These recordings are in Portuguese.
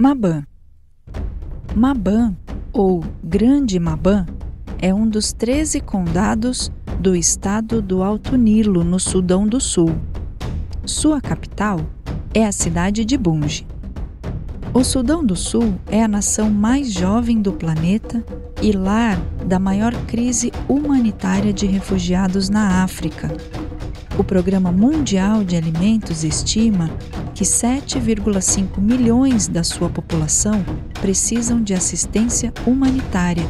Maban. Maban, ou Grande Maban, é um dos 13 condados do estado do Alto Nilo, no Sudão do Sul. Sua capital é a cidade de Bunge. O Sudão do Sul é a nação mais jovem do planeta e lar da maior crise humanitária de refugiados na África. O Programa Mundial de Alimentos estima que 7,5 milhões da sua população precisam de assistência humanitária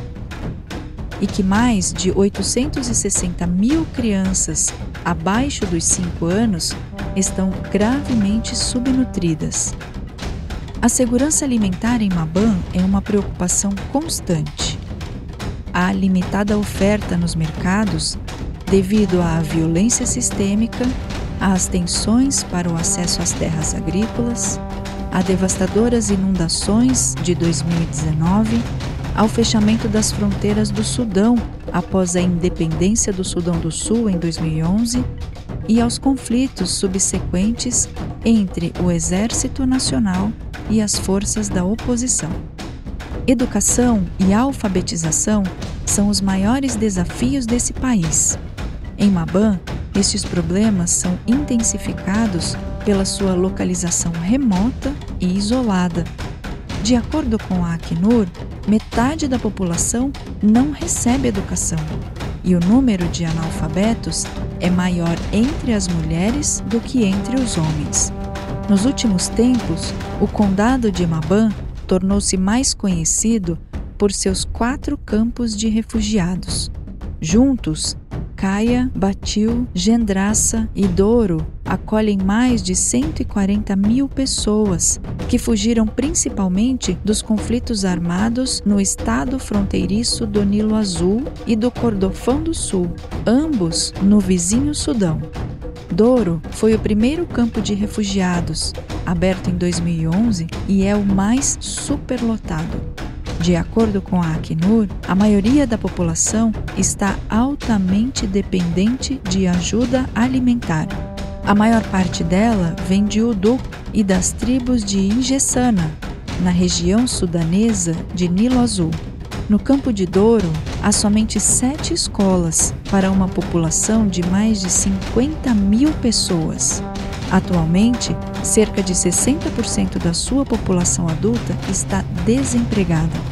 e que mais de 860 mil crianças abaixo dos 5 anos estão gravemente subnutridas. A segurança alimentar em Maban é uma preocupação constante. Há limitada oferta nos mercados devido à violência sistêmica, às tensões para o acesso às terras agrícolas, a devastadoras inundações de 2019, ao fechamento das fronteiras do Sudão após a independência do Sudão do Sul em 2011 e aos conflitos subsequentes entre o Exército Nacional e as forças da oposição. Educação e alfabetização são os maiores desafios desse país. Em Maban, estes problemas são intensificados pela sua localização remota e isolada. De acordo com a Acnur, metade da população não recebe educação e o número de analfabetos é maior entre as mulheres do que entre os homens. Nos últimos tempos, o condado de Maban tornou-se mais conhecido por seus quatro campos de refugiados. Juntos, Caia, Batil, Gendraça e Douro acolhem mais de 140 mil pessoas que fugiram principalmente dos conflitos armados no estado fronteiriço do Nilo Azul e do Cordofão do Sul, ambos no vizinho Sudão. Douro foi o primeiro campo de refugiados, aberto em 2011 e é o mais superlotado. De acordo com a Acnur, a maioria da população está altamente dependente de ajuda alimentar. A maior parte dela vem de Udu e das tribos de Ingessana, na região sudanesa de Nilo Azul. No Campo de Douro, há somente sete escolas para uma população de mais de 50 mil pessoas. Atualmente, cerca de 60% da sua população adulta está desempregada.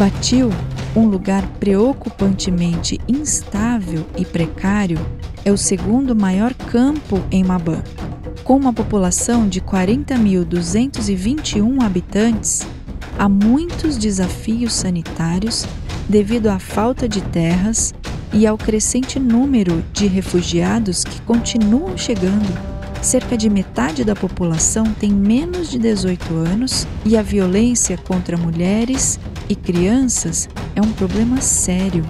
Batil, um lugar preocupantemente instável e precário, é o segundo maior campo em Maban. Com uma população de 40.221 habitantes, há muitos desafios sanitários devido à falta de terras e ao crescente número de refugiados que continuam chegando cerca de metade da população tem menos de 18 anos e a violência contra mulheres e crianças é um problema sério.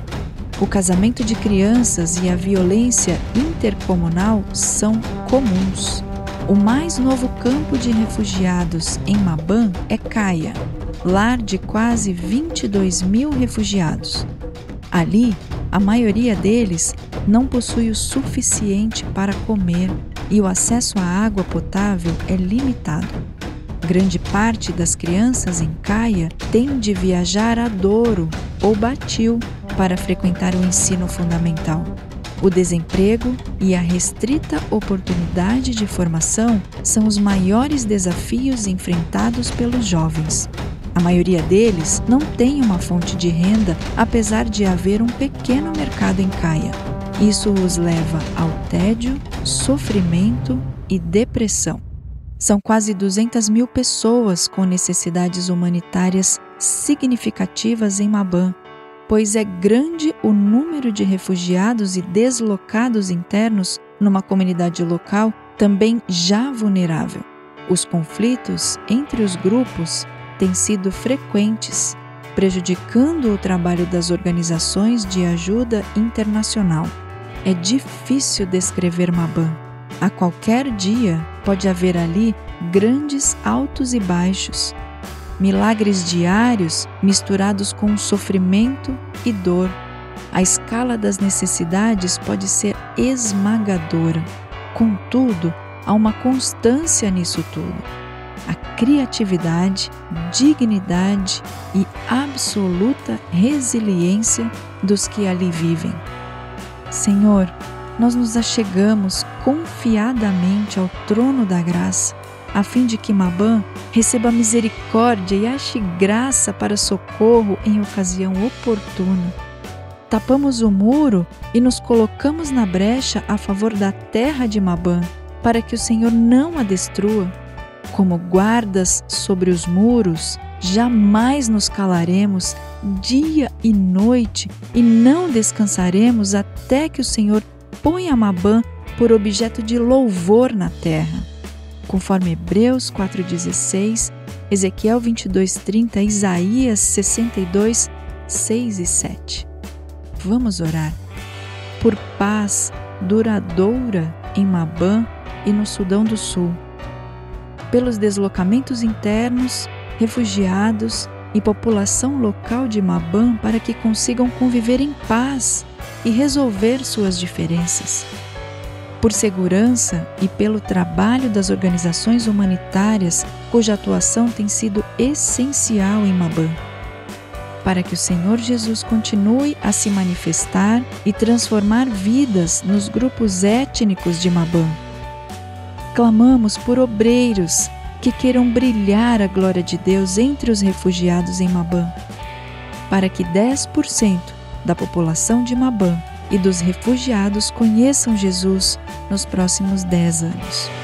O casamento de crianças e a violência intercomunal são comuns. O mais novo campo de refugiados em Maban é Caia, lar de quase 22 mil refugiados. Ali, a maioria deles não possui o suficiente para comer e o acesso à água potável é limitado. Grande parte das crianças em Caia tem de viajar a Douro ou Batil para frequentar o ensino fundamental. O desemprego e a restrita oportunidade de formação são os maiores desafios enfrentados pelos jovens. A maioria deles não tem uma fonte de renda, apesar de haver um pequeno mercado em Caia. Isso os leva ao tédio, sofrimento e depressão. São quase 200 mil pessoas com necessidades humanitárias significativas em Maban, pois é grande o número de refugiados e deslocados internos numa comunidade local também já vulnerável. Os conflitos entre os grupos têm sido frequentes, prejudicando o trabalho das organizações de ajuda internacional. É difícil descrever Maban. A qualquer dia pode haver ali grandes altos e baixos, milagres diários misturados com sofrimento e dor. A escala das necessidades pode ser esmagadora. Contudo, há uma constância nisso tudo. A criatividade, dignidade e absoluta resiliência dos que ali vivem. Senhor, nós nos achegamos confiadamente ao trono da graça, a fim de que Mabã receba misericórdia e ache graça para socorro em ocasião oportuna. Tapamos o muro e nos colocamos na brecha a favor da terra de Mabã, para que o Senhor não a destrua. Como guardas sobre os muros, jamais nos calaremos dia e noite e não descansaremos até que o Senhor ponha Mabã por objeto de louvor na terra. Conforme Hebreus 4,16, Ezequiel 22,30, Isaías 62, 6 e 7. Vamos orar por paz duradoura em Mabã e no Sudão do Sul, pelos deslocamentos internos, refugiados e população local de Mabã para que consigam conviver em paz e resolver suas diferenças. Por segurança e pelo trabalho das organizações humanitárias cuja atuação tem sido essencial em Mabã. Para que o Senhor Jesus continue a se manifestar e transformar vidas nos grupos étnicos de Mabã. Clamamos por obreiros que queiram brilhar a glória de Deus entre os refugiados em Mabã, para que 10% da população de Mabã e dos refugiados conheçam Jesus nos próximos 10 anos.